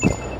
you